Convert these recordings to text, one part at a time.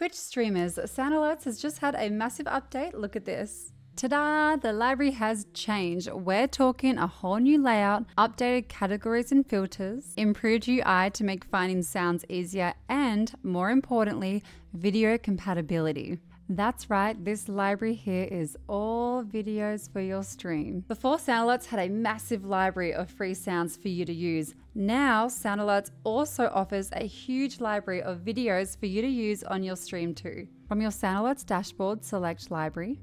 Twitch streamers, Sound Alerts has just had a massive update. Look at this. Ta-da! The library has changed. We're talking a whole new layout, updated categories and filters, improved UI to make finding sounds easier, and more importantly, video compatibility. That's right, this library here is all videos for your stream. Before Sound Alerts had a massive library of free sounds for you to use. Now, Sound Alerts also offers a huge library of videos for you to use on your stream too. From your Sound Alerts dashboard, select Library,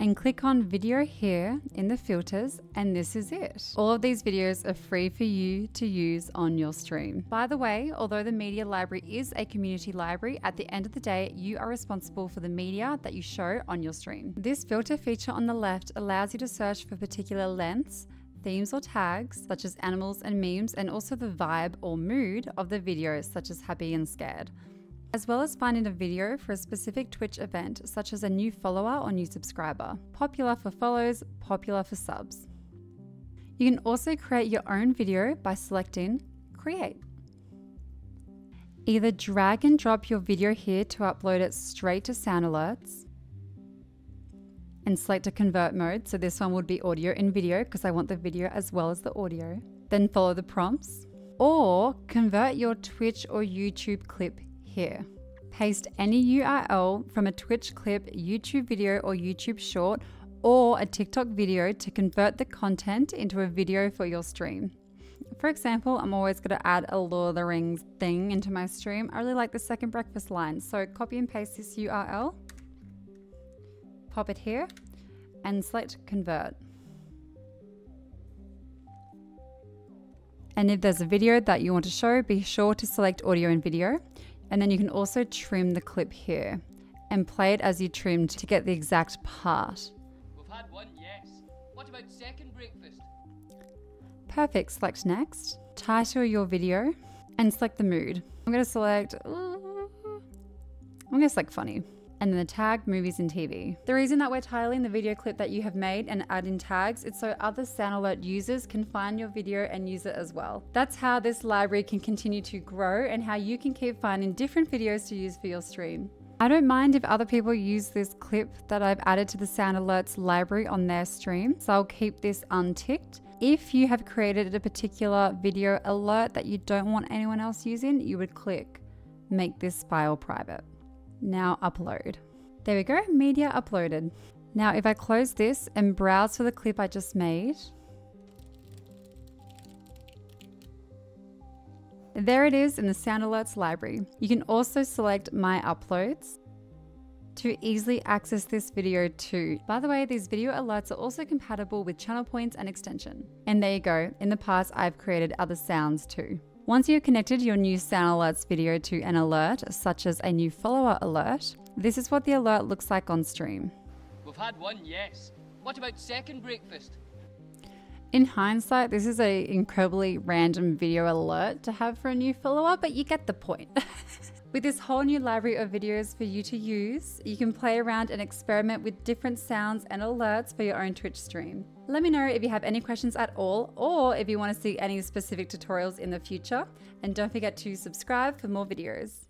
and click on video here in the filters and this is it. All of these videos are free for you to use on your stream. By the way, although the media library is a community library, at the end of the day, you are responsible for the media that you show on your stream. This filter feature on the left allows you to search for particular lengths, themes or tags such as animals and memes and also the vibe or mood of the videos, such as happy and scared as well as finding a video for a specific Twitch event, such as a new follower or new subscriber. Popular for follows, popular for subs. You can also create your own video by selecting Create. Either drag and drop your video here to upload it straight to Sound Alerts and select a convert mode. So this one would be audio and video because I want the video as well as the audio. Then follow the prompts or convert your Twitch or YouTube clip here. Paste any URL from a Twitch clip, YouTube video, or YouTube short, or a TikTok video to convert the content into a video for your stream. For example, I'm always going to add a Lord of the Rings thing into my stream. I really like the second breakfast line. So copy and paste this URL, pop it here, and select convert. And if there's a video that you want to show, be sure to select audio and video. And then you can also trim the clip here and play it as you trimmed to get the exact part. We've had one, yes. What about second breakfast? Perfect, select next, title your video, and select the mood. I'm gonna select, I'm gonna select funny and then the tag movies and TV. The reason that we're titling the video clip that you have made and adding tags is so other Sound Alert users can find your video and use it as well. That's how this library can continue to grow and how you can keep finding different videos to use for your stream. I don't mind if other people use this clip that I've added to the Sound Alerts library on their stream, so I'll keep this unticked. If you have created a particular video alert that you don't want anyone else using, you would click make this file private. Now upload. There we go, media uploaded. Now if I close this and browse for the clip I just made, there it is in the Sound Alerts library. You can also select My Uploads to easily access this video too. By the way, these video alerts are also compatible with channel points and extension. And there you go, in the past I've created other sounds too. Once you've connected your new Sound Alerts video to an alert, such as a new follower alert, this is what the alert looks like on stream. We've had one, yes. What about second breakfast? In hindsight, this is an incredibly random video alert to have for a new follower, but you get the point. With this whole new library of videos for you to use, you can play around and experiment with different sounds and alerts for your own Twitch stream. Let me know if you have any questions at all or if you want to see any specific tutorials in the future. And don't forget to subscribe for more videos.